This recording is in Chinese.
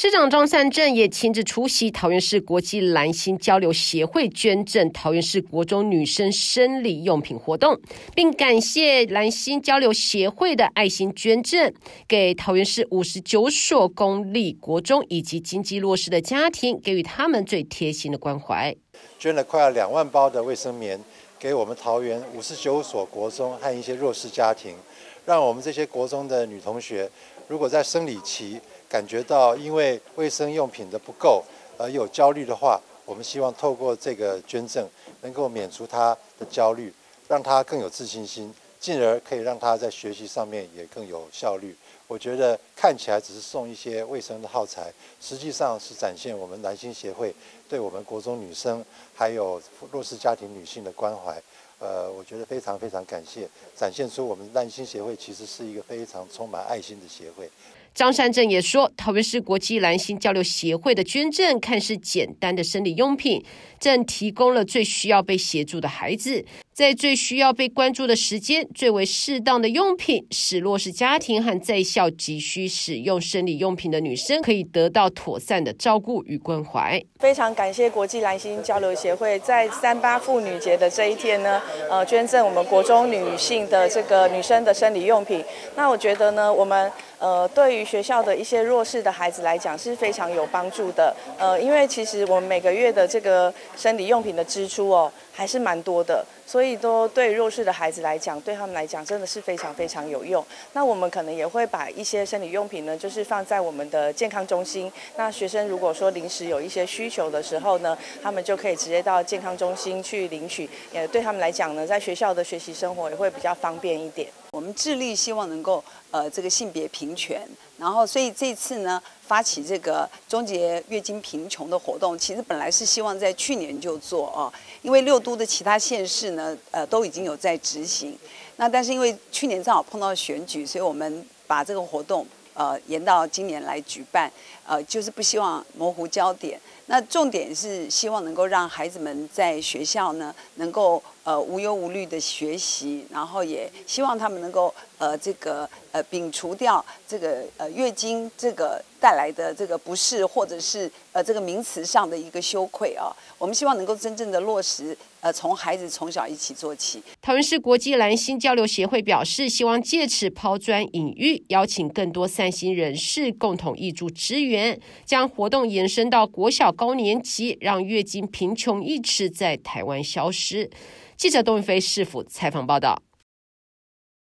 市长庄善政也亲自出席桃园市国际蓝星交流协会捐赠桃园市国中女生生理用品活动，并感谢蓝星交流协会的爱心捐赠，给桃园市五十九所公立国中以及经济弱势的家庭，给予他们最贴心的关怀。捐了快要两万包的卫生棉，给我们桃园五十九所国中和一些弱势家庭，让我们这些国中的女同学，如果在生理期，感觉到因为卫生用品的不够而有焦虑的话，我们希望透过这个捐赠，能够免除她的焦虑，让她更有自信心，进而可以让他在学习上面也更有效率。我觉得看起来只是送一些卫生的耗材，实际上是展现我们蓝星协会对我们国中女生还有弱势家庭女性的关怀。呃，我觉得非常非常感谢，展现出我们蓝星协会其实是一个非常充满爱心的协会。张善政也说，桃园市国际蓝星交流协会的捐赠看似简单的生理用品，正提供了最需要被协助的孩子，在最需要被关注的时间，最为适当的用品，使弱势家庭和在校急需使用生理用品的女生可以得到妥善的照顾与关怀。非常感谢国际蓝星交流协会在三八妇女节的这一天呢，呃，捐赠我们国中女性的这个女生的生理用品。那我觉得呢，我们。呃，对于学校的一些弱势的孩子来讲是非常有帮助的。呃，因为其实我们每个月的这个生理用品的支出哦，还是蛮多的，所以都对弱势的孩子来讲，对他们来讲真的是非常非常有用。那我们可能也会把一些生理用品呢，就是放在我们的健康中心。那学生如果说临时有一些需求的时候呢，他们就可以直接到健康中心去领取。也对他们来讲呢，在学校的学习生活也会比较方便一点。我们致力希望能够呃这个性别平权，然后所以这次呢发起这个终结月经贫穷的活动，其实本来是希望在去年就做哦，因为六都的其他县市呢呃都已经有在执行，那但是因为去年正好碰到选举，所以我们把这个活动呃延到今年来举办，呃就是不希望模糊焦点。那重点是希望能够让孩子们在学校呢，能够呃无忧无虑的学习，然后也希望他们能够呃这个呃摒除掉这个呃月经这个带来的这个不适，或者是呃这个名词上的一个羞愧啊。我们希望能够真正的落实呃从孩子从小一起做起。桃园市国际蓝星交流协会表示，希望借此抛砖引玉，邀请更多善心人士共同挹注支援，将活动延伸到国小。高年级让月经贫穷一词在台湾消失。记者董宇飞市府采访报道。